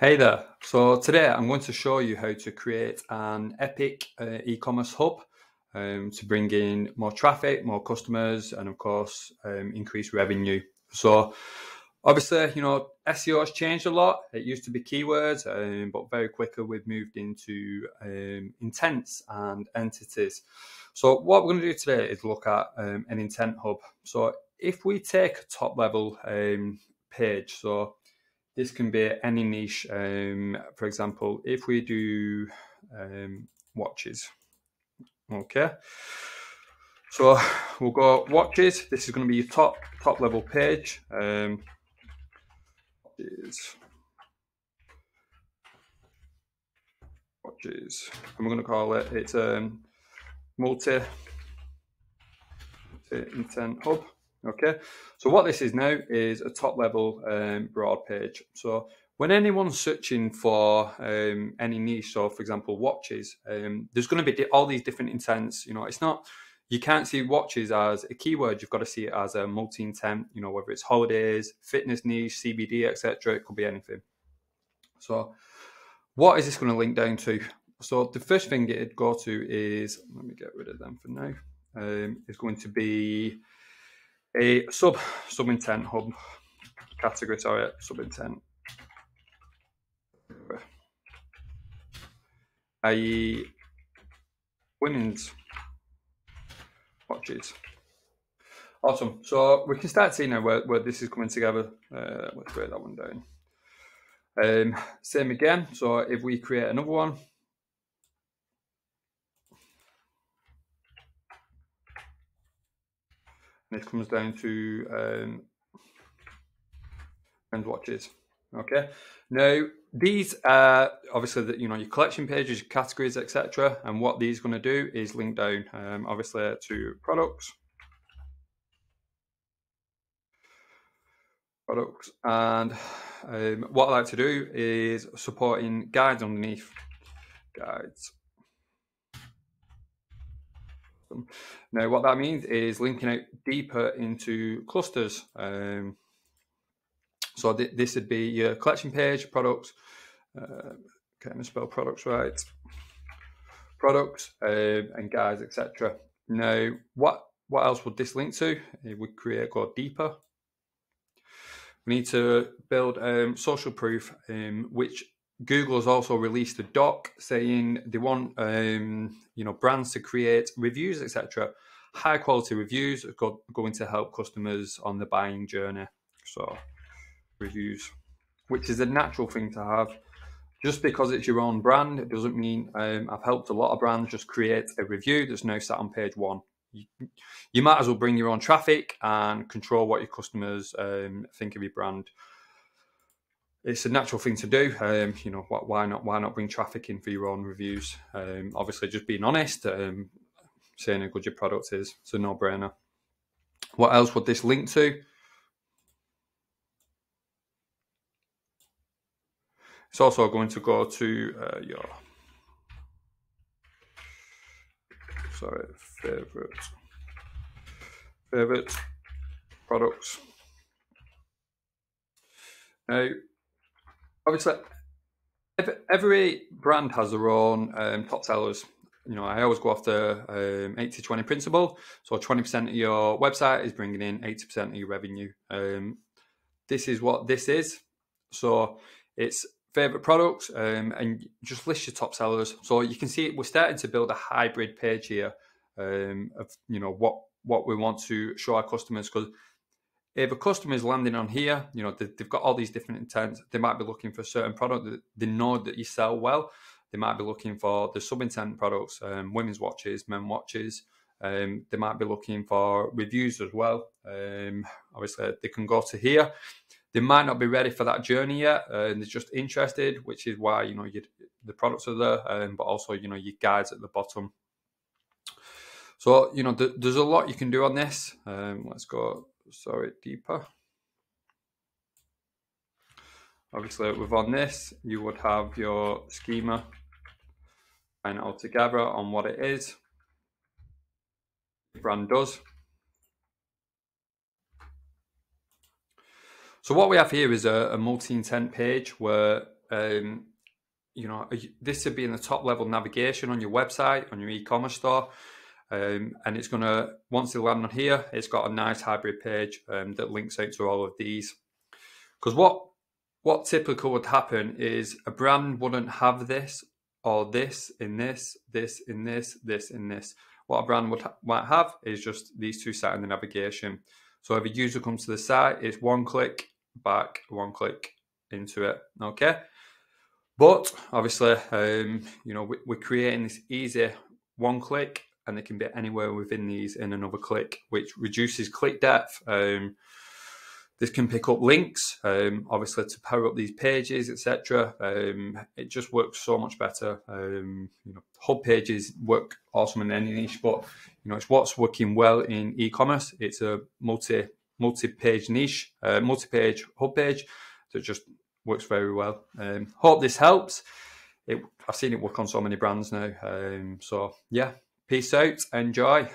Hey there. So today I'm going to show you how to create an epic uh, e-commerce hub um, to bring in more traffic, more customers, and of course um, increase revenue. So obviously, you know, SEO has changed a lot. It used to be keywords, um, but very quickly we've moved into um, intents and entities. So what we're going to do today is look at um, an intent hub. So if we take a top level um, page, so this can be any niche. Um, for example, if we do um, watches, okay. So we'll go watches. This is going to be your top top level page. Um, is watches, and we're going to call it. It's um, multi, multi intent hub. Okay, so what this is now is a top level um, broad page. So when anyone's searching for um, any niche, so for example, watches, um, there's going to be all these different intents. You know, it's not you can't see watches as a keyword. You've got to see it as a multi-intent. You know, whether it's holidays, fitness niche, CBD, etc. It could be anything. So, what is this going to link down to? So the first thing it'd go to is let me get rid of them for now. Um, is going to be a sub sub intent hub category, sorry, sub intent. i.e. women's watches. Awesome. So we can start seeing now where, where this is coming together. Uh, let's break that one down. Um, same again. So if we create another one, and this comes down to um, men's watches. Okay. Now these are obviously that you know your collection pages, your categories, etc. And what these are going to do is link down, um, obviously, to products, products, and um, what I like to do is supporting guides underneath guides. Now, what that means is linking out deeper into clusters. Um, so th this would be your collection page, products, uh, can I spell products right? Products um, and guides, etc. Now, what what else would this link to? It would create go deeper. We need to build um, social proof, um, which Google has also released a doc saying they want um, you know brands to create reviews, etc. High quality reviews are go- going to help customers on the buying journey. So reviews, which is a natural thing to have. Just because it's your own brand, it doesn't mean um, I've helped a lot of brands just create a review that's now sat on page one. You, you might as well bring your own traffic and control what your customers um, think of your brand it's a natural thing to do. Um, you know, why not? Why not bring traffic in for your own reviews? Um, obviously, just being honest, um, saying how good your product is, it's a no-brainer. What else would this link to? It's also going to go to uh, your sorry favorite favorite products. Now, obviously every brand has their own um, top sellers. You know, I always go the um, 80 20 principle. So 20% of your website is bringing in 80% of your revenue. Um, this is what this is. So it's favorite products um, and just list your top sellers. So you can see we're starting to build a hybrid page here um, of, you know, what, what we want to show our customers because if a customer is landing on here, you know, they, have got all these different intents. They might be looking for a certain product that they know that you sell well. They might be looking for the sub intent products, um, women's watches, men watches. Um, they might be looking for reviews as well. Um, obviously, they can go to here. They might not be ready for that journey yet, and they're just interested, which is why you know the products are there, um, but also you know your guides at the bottom. So you know th- there's a lot you can do on this. Um, let's go sorry, deeper. Obviously, within this, you would have your schema and all together on what it is, brand does. So what we have here is a, a multi-intent page where um, you know, this would be in the top level navigation on your website, on your e-commerce store. Um, and it's going to, once they land on here, it's got a nice hybrid page um, that links out to all of these. Because what what typically would happen is a brand wouldn't have this or this in this, this in this, this in this. What a brand would ha- might have is just these two sat in the navigation. So if a user comes to the site, it's one click back, one click into it. Okay. But obviously, um, you know, we, are creating this easy one click and they can be anywhere within these in another click, which reduces click depth. Um, this can pick up links, um, obviously to power up these pages, etc. Um, it just works so much better. Um, you know, hub pages work awesome in any niche, but you know it's what's working well in e-commerce. It's a multi multi-page niche, uh, multi-page hub page that just works very well. Um, hope this helps. It, I've seen it work on so many brands now. Um, so yeah, peace out, enjoy.